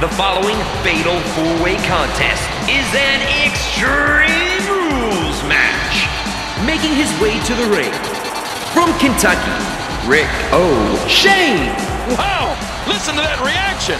The following fatal four-way contest is an Extreme Rules match. Making his way to the ring, from Kentucky, Rick O'Shane. Wow! Listen to that reaction!